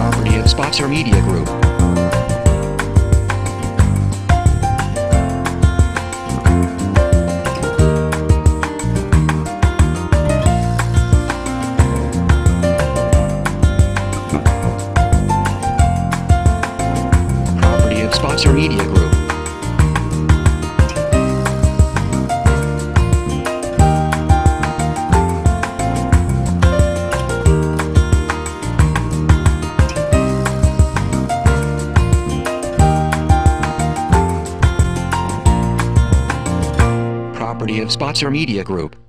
Property of Sponsor Media Group. Property of Sponsor Media Group. Property of Sponsor Media Group.